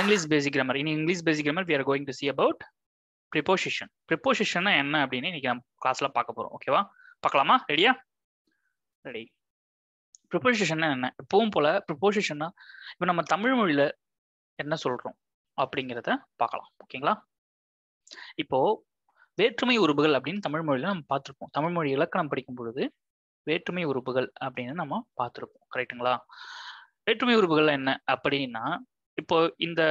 English basic grammar இனி English basic grammar we are going to see about preposition ப்ரிப்போசிஷன்னா என்ன அப்படின்னு இன்னைக்கு நம்ம கிளாஸ்ல பார்க்க போறோம் ஓகேவா பார்க்கலாமா ரெடியா ரெடி ப்ரிப்போசிஷன்னா என்ன எப்பவும் போல ப்ரிப்போசிஷன்னா இப்போ நம்ம தமிழ் மொழியில என்ன சொல்றோம் அப்படிங்கிறத பார்க்கலாம் ஓகேங்களா இப்போ வேற்றுமை உறுப்புகள் அப்படின்னு தமிழ் மொழியில நம்ம பார்த்துருப்போம். தமிழ் மொழி இலக்கணம் படிக்கும் பொழுது வேற்றுமை உறுப்புகள் அப்படின்னு நம்ம பார்த்துருப்போம். கரெக்ட்டுங்களா வேற்றுமை உறுப்புகள் என்ன அப்படின்னா இப்போ இந்த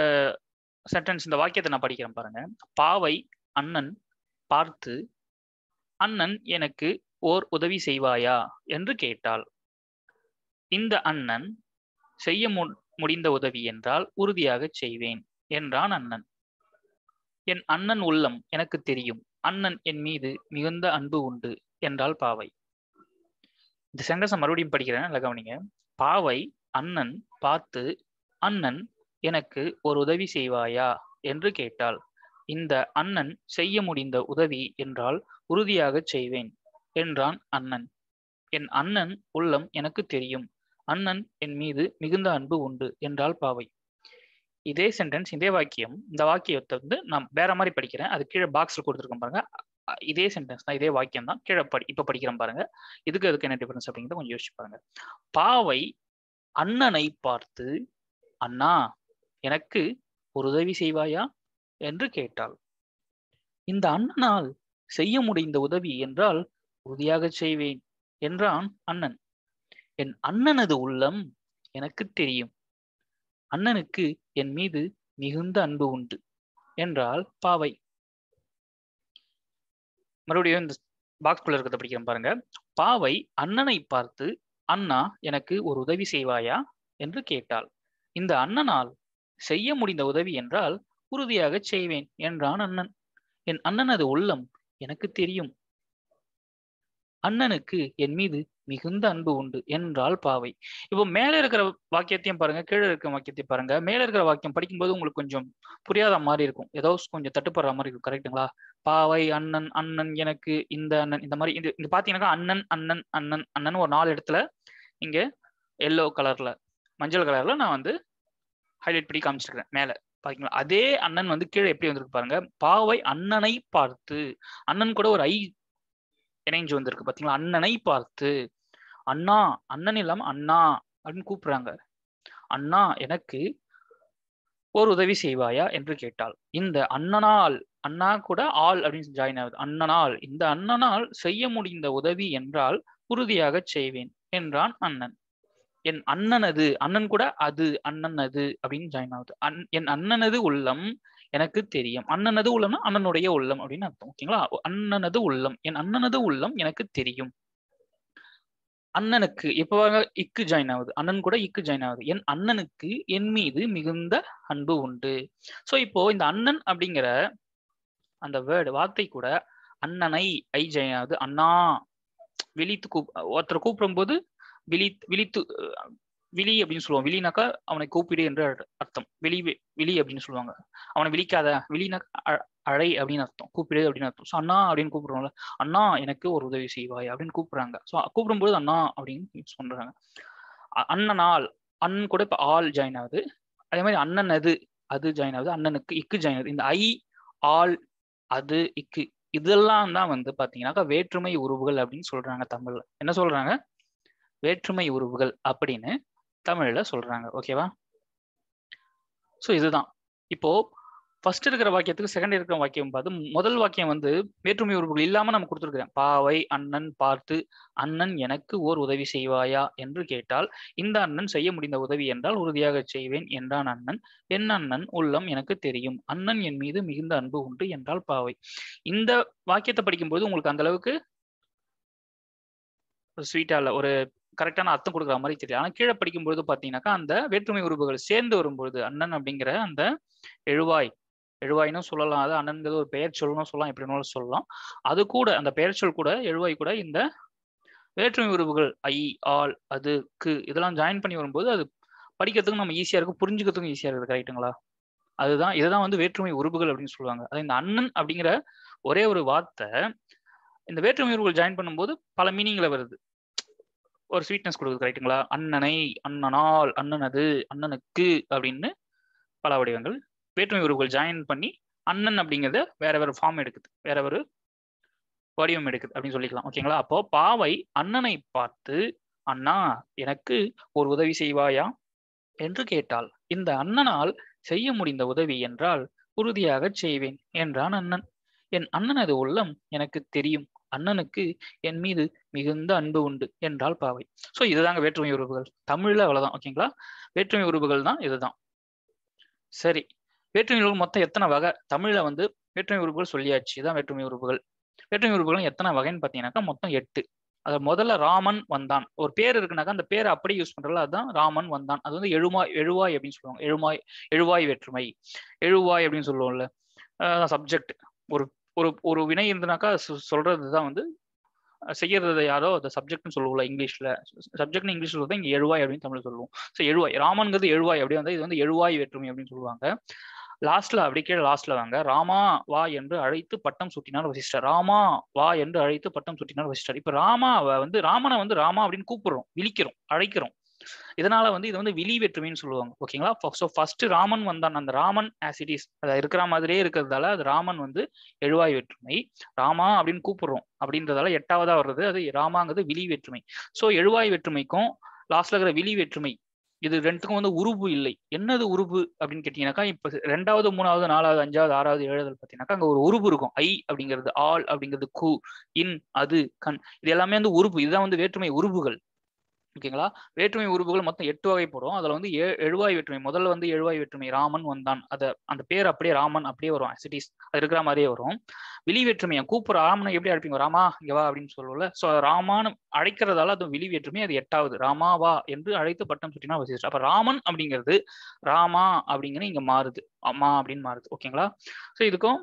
சென்டென்ஸ் இந்த வாக்கியத்தை நான் படிக்கிறேன் பாருங்க. பாவை அண்ணன் பார்த்து அண்ணன் எனக்கு ஓர் உதவி செய்வாயா? என்று கேட்டாள். இந்த அண்ணன் செய்ய மு- முடிந்த உதவி என்றால் உறுதியாக செய்வேன் என்றான் அண்ணன். என் அண்ணன் உள்ளம் எனக்கு தெரியும். அண்ணன் என் மீது மிகுந்த அன்பு உண்டு என்றாள் பாவை. இந்த சென்டென்ஸை மறுபடியும் படிக்கிறேன் நல்லா கவனிங்க. பாவை அண்ணன் பார்த்து அண்ணன் எனக்கு ஒரு உதவி செய்வாயா? என்று கேட்டாள். இந்த அண்ணன் செய்ய முடிந்த உதவி என்றால் உறுதியாக செய்வேன் என்றான் அண்ணன். என் அண்ணன் உள்ளம் எனக்கு தெரியும். அண்ணன் என் மீது மிகுந்த அன்பு உண்டு என்றால் பாவை. இதே சென்டென்ஸ் இதே வாக்கியம் இந்த வாக்கியத்தை வந்து நான் வேற மாதிரி படிக்கிறேன். அது கீழே பாக்ஸில் கொடுத்துருக்கேன் பாருங்க. இதே சென்டென்ஸ் தான் இதே வாக்கியம் தான் கீழே படி இப்போ படிக்கிறேன் பாருங்க. இதுக்கு அதுக்கு என்ன டிஃபரன்ஸ் அப்படிங்கிறத கொஞ்சம் யோசிச்சு பாருங்க. பாவை அண்ணனை பார்த்து அண்ணா எனக்கு ஒரு உதவி செய்வாயா? என்று கேட்டாள். இந்த அண்ணனால் செய்ய முடிந்த உதவி என்றால் உறுதியாக செய்வேன் என்றான் அண்ணன். என் அண்ணனது உள்ளம் எனக்கு தெரியும். அண்ணனுக்கு என் மீது மிகுந்த அன்பு உண்டு என்றால் பாவை. மறுபடியும் இந்த பாக்ஸ்குள்ள இருக்கிறத படிக்கிறேன் பாருங்க. பாவை அண்ணனை பார்த்து அண்ணா எனக்கு ஒரு உதவி செய்வாயா? என்று கேட்டாள். இந்த அண்ணனால் செய்ய முடிந்த உதவி என்றால் உறுதியாக செய்வேன் என்றான் அண்ணன். என் அண்ணனது உள்ளம் எனக்கு தெரியும். அண்ணனுக்கு என் மீது மிகுந்த அன்பு உண்டு என்றால் பாவை. இப்போ மேலே இருக்கிற வாக்கியத்தையும் பாருங்க கீழே இருக்கிற வாக்கியத்தையும் பாருங்க. மேலே இருக்கிற வாக்கியம் படிக்கும்போது உங்களுக்கு கொஞ்சம் புரியாத மாதிரி இருக்கும். ஏதோ கொஞ்சம் தட்டுப்படுற மாதிரி இருக்கும். கரெக்ட்டுங்களா பாவை அண்ணன் அண்ணன் எனக்கு இந்த அண்ணன் இந்த மாதிரி இது இது பாத்தீங்கன்னா அண்ணன் அண்ணன் அண்ணன் அண்ணன் ஒரு நாலு இடத்துல இங்க எல்லோ கலர்ல மஞ்சள் கலர்ல நான் வந்து ஹைலைட் பண்ணி காமிச்சிருக்கிறேன் மேல. பாத்தீங்களா? அதே அண்ணன் வந்து கீழே எப்படி வந்திருக்கு பாருங்க. பாவை அண்ணனை பார்த்து. அண்ணன் கூட ஒரு ஐ இணைஞ்சு வந்திருக்கு. பாத்தீங்களா? அண்ணனை பார்த்து அண்ணா அண்ணன் இல்லாம அண்ணா அப்படின்னு கூப்பிடுறாங்க. அண்ணா எனக்கு ஒரு உதவி செய்வாயா? என்று கேட்டாள். இந்த அண்ணனால் அண்ணா கூட ஆள் அப்படின்னு ஜாயின் ஆகுது. அண்ணனால் இந்த அண்ணனால் செய்ய முடிந்த உதவி என்றால் உறுதியாக செய்வேன் என்றான் அண்ணன். என் அண்ணனது அண்ணன் கூட அது அண்ணனது அப்படின்னு ஜாயின் ஆகுது. அன் என் அண்ணனது உள்ளம் எனக்கு தெரியும். அண்ணனது உள்ளம்னா அண்ணனுடைய உள்ளம் அப்படின்னு அர்த்தம். ஓகேங்களா? அண்ணனது உள்ளம். என் அண்ணனது உள்ளம் எனக்கு தெரியும். அண்ணனுக்கு இப்போ இக்கு ஜாயின் ஆகுது. அண்ணன் கூட இக்கு ஜாயின் ஆகுது. என் அண்ணனுக்கு என் மீது மிகுந்த அன்பு உண்டு. ஸோ இப்போ இந்த அண்ணன் அப்படிங்கிற அந்த வேர்டு வார்த்தை கூட அண்ணனை ஐ ஜாயின் ஆகுது. அண்ணா. விழித்து கூப் ஒருத்தர் கூப்பிடும்போது விழி விழித்து விழி அப்படின்னு சொல்லுவோம். விழினாக்கா அவனை கூப்பிடு என்று அர்த்தம். விழி விழி அப்படின்னு சொல்லுவாங்க. அவனை விழிக்காத விழினாக்கா அ- அழை அப்படின்னு அர்த்தம். கூப்பிடு அப்படின்னு அர்த்தம். ஸோ அண்ணா அப்படின்னு கூப்பிடுறோம்ல. அண்ணா எனக்கு ஒரு உதவி செய்வாய் அப்படின்னு கூப்பிடுறாங்க. ஸோ கூப்பிடும்போது அண்ணா அப்படின்னு யூஸ் பண்றாங்க ஆள் அண்ணன் கூட இப்போ ஆள் ஜாயின் ஆகுது. அதே மாதிரி அண்ணன் அது அது ஜாயின் ஆகுது. அண்ணனுக்கு இக்கு ஜாயின் ஆகுது. இந்த ஐ ஆள் அது இக்கு இதெல்லாம் தான் வந்து பாத்தீங்கன்னாக்கா வேற்றுமை உருவுகள் அப்படின்னு சொல்றாங்க தமிழ்ல. என்ன சொல்றாங்க? வேற்றுமை உறவுகள் அப்படின்னு தமிழில் சொல்கிறாங்க ஓகேவா ஸோ இதுதான். இப்போ ஃபர்ஸ்ட் இருக்கிற வாக்கியத்துக்கு செகண்ட் இருக்கிற வாக்கியம் பார்த்து முதல் வாக்கியம் வந்து வேற்றுமை உறுப்புகள் இல்லாமல் நம்ம கொடுத்துருக்கிறேன். பாவை அண்ணன் பார்த்து அண்ணன் எனக்கு ஓர் உதவி செய்வாயா? என்று கேட்டால் இந்த அண்ணன் செய்ய முடிந்த உதவி என்றால் உறுதியாக செய்வேன் என்றான் அண்ணன். என் அண்ணன் உள்ளம் எனக்கு தெரியும். அண்ணன் என் மீது மிகுந்த அன்பு உண்டு என்றால் பாவை. இந்த வாக்கியத்தை படிக்கும்போது உங்களுக்கு அந்த அளவுக்கு ஸ்வீட்டா இல்லை ஒரு கரெக்டான அர்த்தம் கொடுக்குற மாதிரி தெரியல. ஆனால் கீழே படிக்கும்பொழுது பார்த்தீங்கன்னாக்கா அந்த வேற்றுமை உறுப்புகள் சேர்ந்து வரும்பொழுது அண்ணன் அப்படிங்கிற அந்த எழுவாய் எழுவாய்னும் சொல்லலாம். அது அண்ணன்கிறது ஒரு பெயர் சொல்லணும் சொல்லலாம். எப்படினாலும் சொல்லலாம். அது கூட அந்த பெயர் சொல் கூட எழுவாய் கூட இந்த வேற்றுமை உறுப்புகள் ஐ ஆல் அது கு இதெல்லாம் ஜாயின் பண்ணி வரும்போது அது படிக்கிறதுக்கு நம்ம ஈஸியாக இருக்கும். புரிஞ்சுக்கிறதுக்கும் ஈஸியாக இருக்குது. கரெக்ட்டுங்களா அதுதான் இதுதான் வந்து வேற்றுமை உறுப்புகள் அப்படின்னு சொல்லுவாங்க. அது இந்த அண்ணன் அப்படிங்கிற ஒரே ஒரு வார்த்தை இந்த வேற்றுமை உறுப்புகள் ஜாயின் பண்ணும்போது பல மீனிங்கில் வருது. ஒரு ஸ்வீட்னஸ் கொடுக்குது கரெக்டுங்களா அண்ணனை அண்ணனால் அண்ணனது அண்ணனுக்கு அப்படின்னு பல வடிவங்கள். வேற்றுமை உறவுகள் ஜாயின் பண்ணி அண்ணன் அப்படிங்கிறத வேற வேற ஃபார்ம் எடுக்குது வேற ஒரு வடிவம் எடுக்குது அப்படின்னு சொல்லிக்கலாம். ஓகேங்களா அப்போ பாவை அண்ணனை பார்த்து அண்ணா எனக்கு ஒரு உதவி செய்வாயா? என்று கேட்டாள். இந்த அண்ணனால் செய்ய முடிந்த உதவி என்றால் உறுதியாக செய்வேன் என்றான் அண்ணன். என் அண்ணனது உள்ளம் எனக்கு தெரியும். அண்ணனுக்கு என் மீது மிகுந்த அன்பு உண்டு என்றால் பாவை. ஸோ இதுதாங்க வேற்றுமை உறவுகள். தமிழ்ல அவ்வளவுதான் ஓகேங்களா வேற்றுமை உறவுகள் தான் இதுதான். சரி. வேற்றுமை உறவுகள் மொத்தம் எத்தனை வகை? தமிழ்ல வந்து வேற்றுமை உறுப்புகள் சொல்லியாச்சு. இதான் வேற்றுமை உறவுகள். வேற்றுமை உறுப்புகள் எத்தனை வகைன்னு பார்த்தீங்கன்னாக்கா மொத்தம் எட்டு. அது முதல்ல ராமன் வந்தான். ஒரு பேர் இருக்குனாக்கா அந்த பேரை அப்படியே யூஸ் பண்றதுல அதுதான் ராமன் வந்தான். அது வந்து எழுமாய் எழுவாய் அப்படின்னு சொல்லுவாங்க. எழுமாய் எழுவாய் வேற்றுமை. எழுவாய் அப்படின்னு சொல்லுவோம்ல. சப்ஜெக்ட் ஒரு ஒரு ஒரு வினை இருந்தனாக்கா சொல்றது தான் வந்து செய்யறது யாரோ அந்த சப்ஜெக்ட்னு சொல்லுவோம்ல இங்கிலீஷ்ல சப்ஜெக்ட்னு இங்கிலீஷ் சொல்லுவது இங்க எழுவாய் அப்படின்னு தமிழ் சொல்லுவோம். ஸோ எழுவாய் ராமன்கிறது எழுவாய் அப்படி வந்து இது வந்து எழுவாய் வேற்றுமை அப்படின்னு சொல்லுவாங்க. லாஸ்ட்ல அப்படி கீழே லாஸ்ட்ல வாங்க. ராமா வா என்று அழைத்து பட்டம் சுட்டினார் வசிஷ்டர். ராமா வா என்று அழைத்து பட்டம் சுட்டினார் வசிஷ்டர். இப்ப ராமாவை வந்து ராமனை வந்து ராமா அப்படின்னு கூப்பிடுறோம் விழிக்கிறோம் அழைக்கிறோம். இதனால வந்து இது வந்து விழி வேற்றுமைன்னு சொல்லுவாங்க. ஓகேங்களா ஸோ ஃபர்ஸ்ட் ராமன் வந்தான். அந்த ராமன் ஆசிடிஸ் அதை இருக்கிற மாதிரியே இருக்கிறதால அது ராமன் வந்து எழுவாய் வேற்றுமை. ராமா அப்படின்னு கூப்பிடுறோம். அப்படின்றதால எட்டாவதா வர்றது? அது ராமாங்கிறது விழி வேற்றுமை. ஸோ எழுவாய் வேற்றுமைக்கும் லாஸ்ட்ல இருக்கிற விழி வேற்றுமை இது ரெண்டுக்கும் வந்து உருபு இல்லை. என்னது உருபு அப்படின்னு கேட்டீங்கன்னாக்கா இப்போ ரெண்டாவது மூணாவது நாலாவது அஞ்சாவது ஆறாவது ஏழாவது பார்த்தீங்கன்னாக்கா அங்க ஒரு உருபு இருக்கும். ஐ அப்படிங்கிறது ஆல் அப்படிங்கிறது கு இன் அது கண். இது எல்லாமே வந்து உருபு. இதுதான் வந்து வேற்றுமை உருபுகள். ஓகேங்களா? வேற்றுமை உறுப்புகள் மொத்தம் எட்டு வகைப்படும் அதில் வந்து ஏ எழுவாய் வேற்றுமை முதல்ல வந்து எழுவாய் வேற்றுமை ராமன் வந்தான். அதை அந்த பேர் அப்படியே ராமன் அப்படியே வரும் சிட்டிஸ் அது இருக்கிற மாதிரியே வரும். விழி வேற்றுமையை? கூப்பிட ராமனை எப்படி அழைப்பீங்க? ராமா இங்கே வா அப்படின்னு சொல்லல ஸோ ராமான்னு அழைக்கிறதால அது விழி வேற்றுமை அது எட்டாவது. ராமா வா என்று அழைத்து பட்டம் சுட்டினா வசிச்சு அப்போ ராமன் அப்படிங்கிறது ராமா அப்படிங்கிறது இங்கே மாறுது. அம்மா அப்படின்னு மாறுது. ஓகேங்களா? ஸோ இதுக்கும்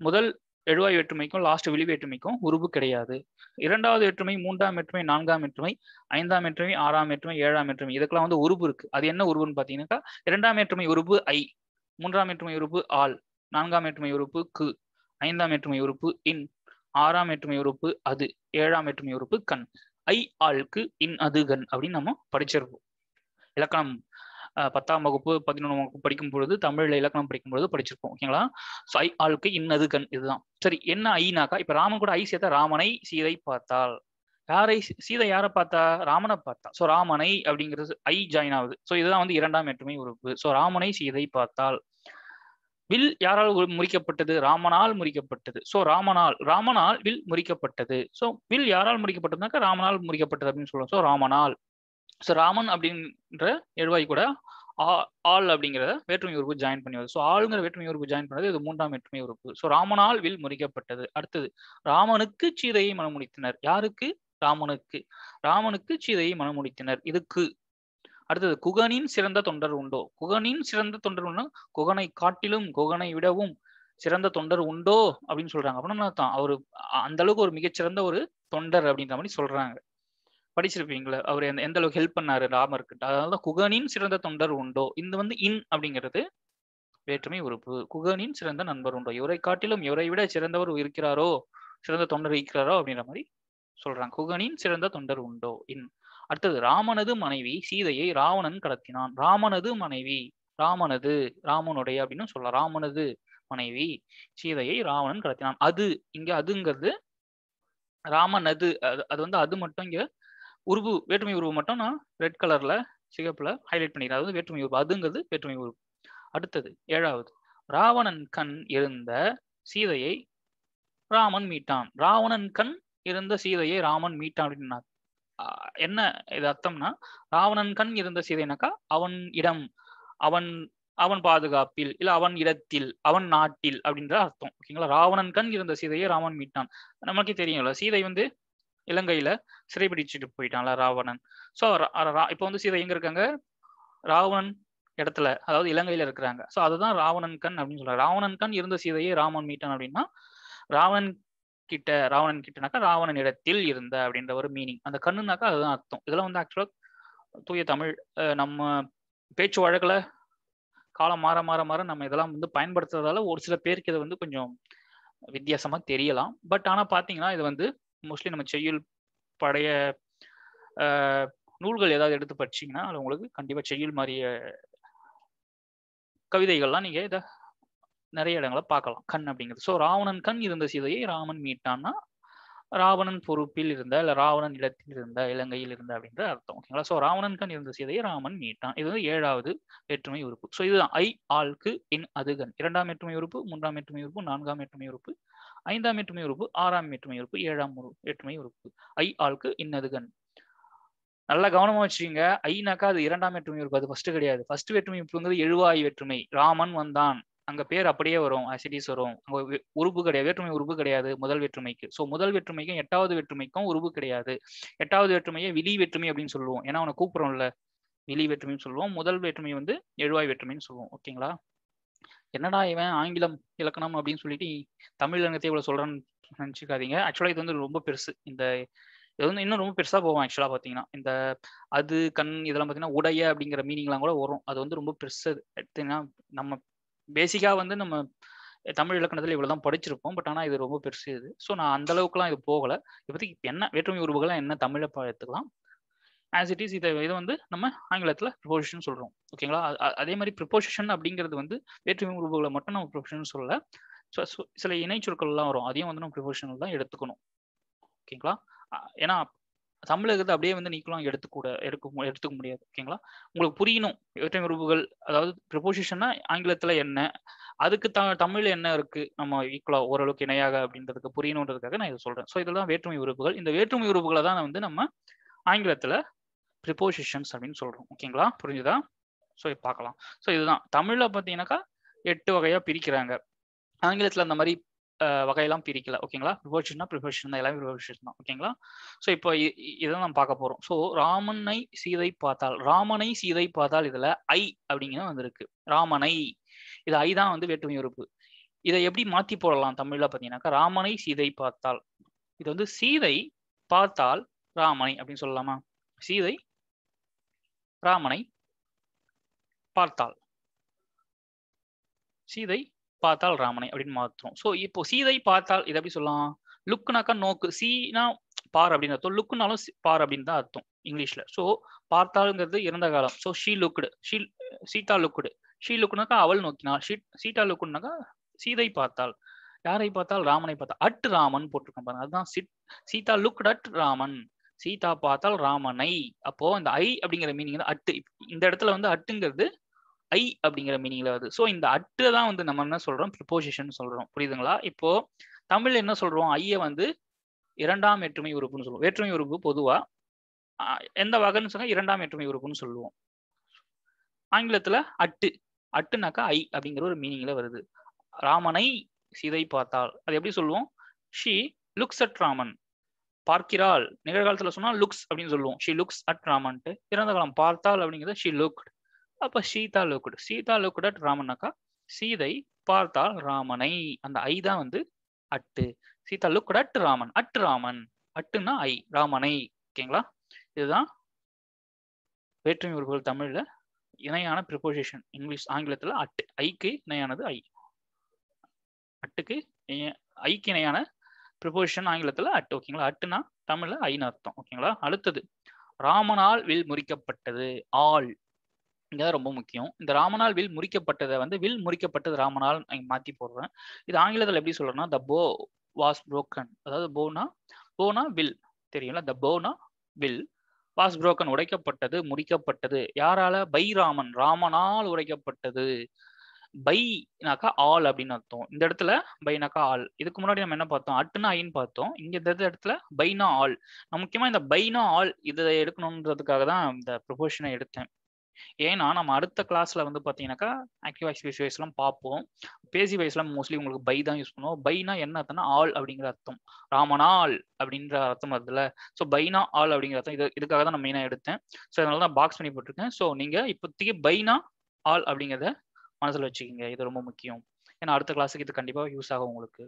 முதல் எழுவாய் வேற்றுமைக்கும் லாஸ்ட் விழி வேற்றுமைக்கும் உருவு கிடையாது. இரண்டாவது வேற்றுமை மூன்றாம் வேற்றுமை நான்காம் வேற்றுமை ஐந்தாம் வேற்றுமை ஆறாம் வேற்றுமை ஏழாம் வேற்றுமை இதுக்கெல்லாம் வந்து உருவு இருக்கு. அது என்ன உருவுன்னு பாத்தீங்கன்னாக்கா இரண்டாம் வேற்றுமை உறுப்பு ஐ மூன்றாம் வேற்றுமை உறுப்பு ஆல் நான்காம் வேற்றுமை உறுப்பு கு ஐந்தாம் வேற்றுமை உறுப்பு இன் ஆறாம் வேற்றுமை உறுப்பு அது ஏழாம் வேற்றுமை உறுப்பு கண். ஐ ஆளுக்கு இன் அது கண் அப்படின்னு நம்ம படிச்சிருப்போம். இலக்கணம் பத்தாம் வகுப்பு பதினொன்றாம் வகுப்பு படிக்கும் பொழுது தமிழ்ல இலக்கணம் படிக்கும் பொழுது படிச்சிருப்போம் ஓகேங்களா ஸோ ஐ ஆளுக்கு இன்னது கண் இதுதான். சரி என்ன ஐனாக்கா இப்ப ராமன் கூட ஐ சேர்த்தா ராமனை சீதை பார்த்தால் யாரை சீதை யாரை பார்த்தா? ராமனை பார்த்தா. ஸோ ராமனை அப்படிங்கிறது ஐ ஜாயின் ஆகுது. ஸோ இதுதான் வந்து இரண்டாம் வேற்றுமை உறுப்பு. ஸோ ராமனை சீதை பார்த்தால் வில் யாரால் முறிக்கப்பட்டது? ராமனால் முறிக்கப்பட்டது. ஸோ ராமனால் ராமனால் வில் முறிக்கப்பட்டது. ஸோ வில் யாரால் முறிக்கப்பட்டதுனாக்கா ராமனால் முறிக்கப்பட்டது அப்படின்னு சொல்லுவோம் ஸோ ராமனால். ஸோ ராமன் அப்படின்ற எழுவாய் கூட ஆள் அப்படிங்கிறத வேற்றுமை உறுப்பு ஜாயின் பண்ணி வருது ஸோ ஆளுங்கிற வேற்றுமை உறுப்பு ஜாயின் பண்ணது இது மூன்றாம் வேற்றுமை உறுப்பு ஸோ ராமனால் வில் முறிக்கப்பட்டது. அடுத்தது ராமனுக்கு சீதையை மனமுடித்தனர். யாருக்கு? ராமனுக்கு. ராமனுக்கு சீதையை மனமுடித்தனர். இதுக்கு. அடுத்தது குகனின் சிறந்த தொண்டர் உண்டோ? குகனின் சிறந்த தொண்டர் உண்டோ? குகனை காட்டிலும் குகனை விடவும் சிறந்த தொண்டர் உண்டோ? அப்படின்னு சொல்றாங்க. அப்படின்னா தான் அவரு அந்த அளவுக்கு ஒரு மிகச்சிறந்த ஒரு தொண்டர் அப்படின்ற மாதிரி சொல்றாங்க. படிச்சிருப்பீங்களே? அவர் எந்த எந்த அளவுக்கு ஹெல்ப் பண்ணாரு ராமருக்கு? அதனால குகனின் சிறந்த தொண்டர் உண்டோ? இந்த வந்து இன் அப்படிங்கிறது வேற்றுமை உறுப்பு. குகனின் சிறந்த நண்பர் உண்டோ? இவரை காட்டிலும் இவரை விட சிறந்தவர் இருக்கிறாரோ? சிறந்த தொண்டர் இருக்கிறாரோ? அப்படின்ற மாதிரி சொல்றாங்க. குகனின் சிறந்த தொண்டர் உண்டோ? இன். அடுத்தது ராமனது மனைவி சீதையை ராவணன் கடத்தினான். ராமனது மனைவி ராமனது ராமனுடைய அப்படின்னு சொல்லலாம். ராமனது மனைவி சீதையை ராவணன் கடத்தினான். அது இங்க அதுங்கிறது ராமனது அது அது வந்து அது மட்டும் இங்க உருவு வேற்றுமை உருவு மட்டும் நான் ரெட் கலர்ல சிகப்புல ஹைலைட் பண்ணிக்கிறேன். அதாவது வேற்றுமை உருவு. அதுங்கிறது வேற்றுமை உருவு. அடுத்தது ஏழாவது. ராவணன் கண் இருந்த சீதையை ராமன் மீட்டான். ராவணன் கண் இருந்த சீதையை ராமன் மீட்டான் அப்படின்னா என்ன இது அர்த்தம்னா ராவணன் கண் இருந்த சீதைனாக்கா அவன் இடம் அவன் அவன் பாதுகாப்பில் இல்ல அவன் இடத்தில் அவன் நாட்டில் அப்படின்ற அர்த்தம். ஓகேங்களா? ராவணன் கண் இருந்த சீதையை ராமன் மீட்டான். நமக்கே தெரியும்ல சீதை வந்து இலங்கையில சிறைபிடிச்சிட்டு போயிட்டான்ல ராவணன். ஸோ இப்போ வந்து சீதை எங்க இருக்காங்க? ராவணன் இடத்துல அதாவது இலங்கையில இருக்கிறாங்க. ஸோ அதுதான் ராவணன் கண் அப்படின்னு சொல்றாங்க. ராவணன் கண் இருந்த சீதையை ராமன் மீட்டான் அப்படின்னா ராவணன் கிட்ட ராவணன் கிட்டனாக்கா ராவணன் இடத்தில் இருந்த அப்படின்ற ஒரு மீனிங் அந்த கண்ணுனாக்கா அதுதான் அர்த்தம். இதெல்லாம் வந்து ஆக்சுவலா தூய தமிழ் நம்ம பேச்சு வழக்கில் காலம் மாற மாற மாற நம்ம இதெல்லாம் வந்து பயன்படுத்துறதால ஒரு சில பேருக்கு இது வந்து கொஞ்சம் வித்தியாசமா தெரியலாம். பட் ஆனா பாத்தீங்கன்னா இது வந்து மோஸ்ட்லி நம்ம செய்யுள் பழைய நூல்கள் ஏதாவது எடுத்து படிச்சீங்கன்னா அது உங்களுக்கு கண்டிப்பாக செய்யுள் மாதிரிய கவிதைகள்லாம் நீங்கள் இதை நிறைய இடங்களை பார்க்கலாம். கண் அப்படிங்கிறது. ஸோ ராவணன் கண் இருந்த சீதையை ராமன் மீட்டான்னா ராவணன் பொறுப்பில் இருந்த இல்லை ராவணன் இடத்தில் இருந்த இலங்கையில் இருந்த அப்படின்ற அர்த்தம். ஓகேங்களா ஸோ ராவணன் கண் இருந்த சீதையை ராமன் மீட்டான். இது வந்து ஏழாவது வேற்றுமை உறுப்பு. ஸோ இதுதான். ஐ ஆல்க்கு இன் அதுகன் இரண்டாம் வேற்றுமை உறுப்பு மூன்றாம் வேற்றுமை உறுப்பு நான்காம் வேற்றுமை உறுப்பு ஐந்தாம் வேற்றுமை உறுப்பு ஆறாம் வேற்றுமை உறுப்பு ஏழாம் வேற்றுமை உறுப்பு. ஐ ஆள்க்கு இன்னதுகன். நல்ல நல்லா கவனமா வச்சுக்கோங்க. ஐனாக்கா அது இரண்டாம் வேற்றுமை உறுப்பு. அது ஃபர்ஸ்ட் கிடையாது. ஃபர்ஸ்ட் வேற்றுமை உறுப்புங்கிறது எழுவாய் வேற்றுமை ராமன் வந்தான். அங்க பேர் அப்படியே வரும். அசிடிஸ் வரும். அங்க உறுப்பு கிடையாது. வேற்றுமை உறுப்பு கிடையாது முதல் வேற்றுமைக்கு. ஸோ முதல் வேற்றுமைக்கும் எட்டாவது வேற்றுமைக்கும் உறுப்பு கிடையாது. எட்டாவது வேற்றுமையை விழி வேற்றுமை அப்படின்னு சொல்லுவோம். ஏன்னா அவனை கூப்பிடுறோம்ல. வெளி வேற்றுமைன்னு சொல்லுவோம். முதல் வேற்றுமை வந்து எழுவாய் வேற்றுமைன்னு சொல்லுவோம். ஓகேங்களா? என்னடா இவன் ஆங்கிலம் இலக்கணம் அப்படின்னு சொல்லிட்டு தமிழ் இலக்கணத்தை இவ்வளவு சொல்றேன்னு நினைச்சுக்காதீங்க. ஆக்சுவலா இது வந்து ரொம்ப பெருசு. இந்த இது வந்து இன்னும் ரொம்ப பெருசா போகும் ஆக்சுவலா பாத்தீங்கன்னா. இந்த அது கண் இதெல்லாம் பாத்தீங்கன்னா உடைய அப்படிங்கிற மீனிங்லாம் கூட வரும். அது வந்து ரொம்ப பெருசு. எடுத்தீங்கன்னா நம்ம பேசிக்கா வந்து நம்ம தமிழ் இலக்கணத்தில் இவ்வளோ தான் படிச்சிருப்போம். பட் ஆனால் இது ரொம்ப பெருசு இது. ஸோ நான் அந்த அளவுக்குலாம் இது போகலை. இப்போதைக்கு என்ன வேற்றுமை உருவுகள் என்ன தமிழை ப- எடுத்துக்கலாம். ஆஸ் இட் இஸ் இதை இதை வந்து நம்ம ஆங்கிலத்தில் ப்ரிப்போசிஷன் சொல்கிறோம் ஓகேங்களா அதே மாதிரி ப்ரிப்போசிஷன் அப்படிங்கிறது வந்து வேற்றுமை உருவுகளை மட்டும் நம்ம ப்ரிப்போசிஷன் சொல்லல. ஸோ சில இணை சொற்கள்லாம் வரும். அதையும் வந்து நம்ம ப்ரிப்போஷனல் தான் எடுத்துக்கணும். ஓகேங்களா ஏன்னா தமிழ் இருக்கிறது அப்படியே வந்து நீக்கலாம் எடுத்துக்கூட எடுக்க மு- எடுத்துக்க முடியாது. ஓகேங்களா உங்களுக்கு புரியணும் வேற்றுமை உறுப்புகள் அதாவது ப்ரிப்போசிஷன்னா ஆங்கிலத்தில் என்ன? அதுக்கு த தமிழ் என்ன இருக்குது நம்ம ஈக்குவலாக ஓரளவுக்கு இணையாக அப்படின்றதுக்கு புரியணுன்றதுக்காக நான் இதை சொல்கிறேன் ஸோ இதெல்லாம் வேற்றுமை உறுப்புகள் இந்த வேற்றுமை உறுப்புகளை தான் வந்து நம்ம ஆங்கிலத்தில் ப்ரிப்போசிஷன்ஸ் அப்படின்னு சொல்கிறோம் ஓகேங்களா புரிஞ்சுதா? ஸோ பார்க்கலாம். ஸோ இதுதான். தமிழில் பார்த்தீங்கன்னாக்கா எட்டு வகையாக பிரிக்கிறாங்க. ஆங்கிலத்தில் அந்த மாதிரி வகையெல்லாம் பிரிக்கல. ஓகேங்களா ப்ரிப்போசிஷன்னா ப்ரிபோஷன் தான். எல்லாமே ப்ரிபோஷன் தான். ஓகேங்களா ஸோ இப்போ இதை நம்ம பார்க்க போகிறோம் ஸோ ராமனை சீதை பார்த்தால். ராமனை சீதை பார்த்தால் இதில் ஐ அப்படிங்கிற வந்திருக்கு. ராமனை. இது ஐ தான் வந்து வேற்றுமை உறுப்பு. இதை எப்படி மாற்றி போடலாம் தமிழில் பார்த்தீங்கன்னாக்கா? ராமனை சீதை பார்த்தால். இது வந்து சீதை பார்த்தால் ராமனை அப்படின்னு சொல்லலாமா? சீதை ராமனை பார்த்தாள். சீதை பார்த்தால் ராமனை அப்படின்னு மாத்துறோம். ஸோ இப்போ சீதை பார்த்தால் இதை எப்படி சொல்லலாம்? லுக்குனாக்கா நோக்கு. சீனா பார் அப்படின்னு அர்த்தம். லுக்குனாலும் பார் அப்படின்னு தான் அர்த்தம் இங்கிலீஷ்ல. ஸோ பார்த்தாளுங்கிறது இறந்த காலம். So she looked she Sita looked she லுக்குனாக்கா அவள் நோக்கினாள். ஷீ சீதா லுக்குனாக்கா சீதை பார்த்தாள். யாரை பார்த்தால் ராமனை பார்த்தா அட் ராமன் போட்டிருக்கோம் பாருங்க. அதுதான் சீதா லுக் அட் ராமன். சீதா பார்த்தால் ராமனை. அப்போ இந்த ஐ அப்படிங்கிற மீனிங் அட்டு. இந்த இடத்துல வந்து அட்டுங்கிறது ஐ அப்படிங்கிற மீனிங்ல வருது. ஸோ இந்த அட்டு தான் வந்து நம்ம என்ன சொல்றோம்? ப்ரிப்போசிஷன் சொல்றோம். புரியுதுங்களா? இப்போ தமிழ்ல என்ன சொல்றோம்? ஐய வந்து இரண்டாம் வேற்றுமை உறுப்புன்னு சொல்லுவோம். வேற்றுமை உறுப்பு பொதுவா எந்த வகைன்னு சொன்னா இரண்டாம் வேற்றுமை உறுப்புன்னு சொல்லுவோம். ஆங்கிலத்துல அட்டு. அட்டுனாக்கா ஐ அப்படிங்கிற ஒரு மீனிங்ல வருது. ராமனை சீதை பார்த்தால். அது எப்படி சொல்லுவோம்? ஷீ லுக்ஸ் அட் ராமன் பார்க்கிறாள். நிகழ்காலத்துல சொன்னா லுக்ஸ் அப்படின்னு சொல்லுவோம். ஷி லுக்ஸ் அட் ராமன்ட்டு இறந்த காலம் பார்த்தால் அப்படிங்கிறது ஷி லுக்ட் அப்ப Sita looked Sita looked at ராமனாக்கா Seethai பார்த்தால் ராமனை அந்த ஐ தான் வந்து at Sita looked at Raman at Raman அட்டுன்னா ஐ ராமனை ஓகேங்களா? இதுதான் வேற்றுமை உறுப்புகள் தமிழ்ல இணையான ப்ரிப்போசிஷன் இங்கிலீஷ் ஆங்கிலத்துல அட்டு ஐக்கு இணையானது ஐ அட்டுக்கு ஐக்கு இணையான ப்ரிப்போசிஷன் ஆங்கிலத்தில் அட்டு ஓகேங்களா அட்டுனா தமிழில் ஐன்னு அர்த்தம் ஓகேங்களா அடுத்தது ராமனால் வில் முறிக்கப்பட்டது ஆள். இங்கே ரொம்ப முக்கியம். இந்த ராமனால் வில் முறிக்கப்பட்டதை வந்து வில் முறிக்கப்பட்டது ராமனால் மாற்றி போடுறேன். இது ஆங்கிலத்தில் எப்படி சொல்கிறேன்னா த போ வாஸ் புரோக்கன் அதாவது போனா போனா வில் தெரியும்ல? த போனா வில் வாஸ் புரோக்கன் உடைக்கப்பட்டது முறிக்கப்பட்டது. யாரால? பை ராமன் ராமனால் உடைக்கப்பட்டது. பைனாக்கா ஆல் அப்படின்னு அர்த்தம். இந்த இடத்துல பைனாக்கா ஆல். இதுக்கு முன்னாடி நம்ம என்ன பார்த்தோம்? அட்டுனா ஐன்னு பார்த்தோம். இங்க இந்த இடத்துல பைனா ஆல். நான் முக்கியமா இந்த பைனா ஆல் இதை எடுக்கணுன்றதுக்காக தான் இந்த ப்ரொபோஷனை எடுத்தேன். ஏன்னா நம்ம அடுத்த கிளாஸ்ல வந்து பாத்தீங்கன்னாக்கா ஆக்டிவ் ஆக்சிவ் வைஸ் பார்ப்போம். பேசி வைஸ்லாம் மோஸ்ட்லி உங்களுக்கு பை தான் யூஸ் பண்ணுவோம். பைனா என்ன அர்த்தம்னா ஆல் அப்படிங்கிற அர்த்தம். ராமனால் அப்படின்ற அர்த்தம் வருதுல்ல. ஸோ பைனா ஆல் அப்படிங்கிற அர்த்தம். இது இதுக்காக தான் நான் மெயினாக எடுத்தேன். ஸோ அதனால தான் பாக்ஸ் பண்ணி போட்டிருக்கேன். ஸோ நீங்க இப்போதைக்கு பைனா ஆல் அப்படிங்கிறத மனசில் வச்சுக்கோங்க. இது ரொம்ப முக்கியம். ஏன்னா அடுத்த கிளாஸுக்கு இது கண்டிப்பாக யூஸ் ஆகும் உங்களுக்கு.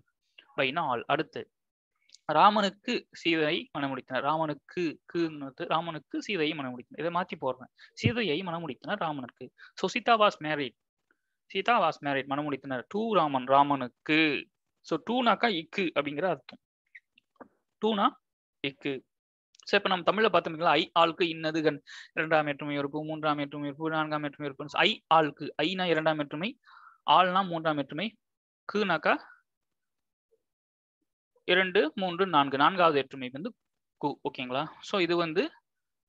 பைனா ஆல் அடுத்து. ராமனுக்கு சீதையை மணமுடித்தனர் ராமனுக்கு குங்கிறது ராமனுக்கு சீதையை மனமுடித்தனர். இதை மாற்றி போடுறேன். சீதையை மணமுடித்தனர் ராமனுக்கு. So Sita was married Sita was married மனமுடித்தனர். To Raman ராமனுக்கு. ஸோ டூனாக்கா இக்கு அப்படிங்கிற அர்த்தம். டூனா இக்கு. ஸோ இப்போ நம்ம தமிழில் பார்த்தோம்னா ஐ ஆளுக்கு இன்னது கண். இரண்டாம் வேற்றுமை உறுப்பு மூன்றாம் வேற்றுமை உறுப்பு நான்காம் வேற்றுமை உறுப்பு ஐ ஆளுக்கு. ஐனா இரண்டாம் வேற்றுமை ஆள்னா மூன்றாம் வேற்றுமை குனாக்கா இரண்டு மூன்று நான்கு. நான்காவது வேற்றுமை வந்து கு ஓகேங்களா? ஸோ இது வந்து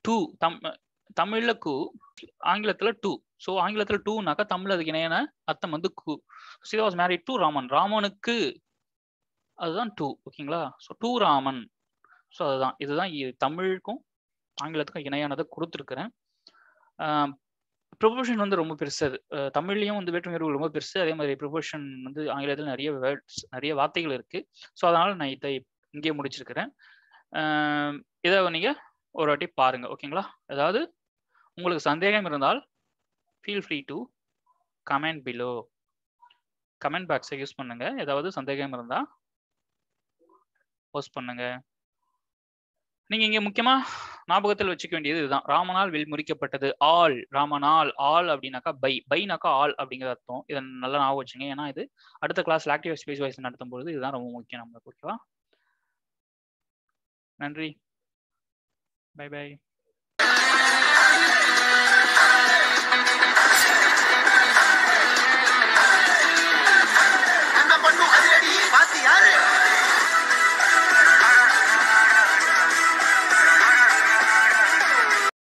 டூ. தம் தமிழ்ல கு ஆங்கிலத்துல டூ. ஸோ ஆங்கிலத்துல டூனாக்கா தமிழ் அதுக்கு இணையான அர்த்தம் வந்து கு. She was married to Raman ராமனுக்கு அதுதான் டூ ஓகேங்களா? So two Raman. ஸோ அதுதான். இதுதான் தமிழுக்கும் ஆங்கிலத்துக்கும் இணையானதை கொடுத்துருக்குறேன். ப்ரொபோஷன் வந்து ரொம்ப பெருசு. அது தமிழ்லையும் வந்து வேற்றுமை உறவு ரொம்ப பெருசு. அதே மாதிரி ப்ரொபோஷன் வந்து ஆங்கிலத்தில் நிறைய வேர்ட்ஸ் நிறைய வார்த்தைகள் இருக்கு. ஸோ அதனால நான் இதை இங்கே முடிச்சிருக்கிறேன். இதை நீங்கள் ஒரு வாட்டி பாருங்க. ஓகேங்களா? அதாவது உங்களுக்கு சந்தேகம் இருந்தால் feel free to comment below comment பாக்ஸை யூஸ் பண்ணுங்க. ஏதாவது சந்தேகம் இருந்தால் போஸ்ட் பண்ணுங்க. நீங்க இங்க முக்கியமா ஞாபகத்தில் வச்சுக்க வேண்டியது இதுதான். ராமனால் வில் முறிக்கப்பட்டது. ஆல் ராமனால் ஆல் அப்படின்னாக்கா பை. பைனாக்கா ஆல் அப்படிங்கிற அர்த்தம். இதை நல்லா ஞாபகம் வச்சுங்க. ஏன்னா இது அடுத்த கிளாஸ் ஆக்டிவ் ஸ்பேஸ் வாய்ஸ் நடத்தும் பொழுது இதுதான் ரொம்ப முக்கியம் நம்மளுக்கு ஓகேவா நன்றி. By by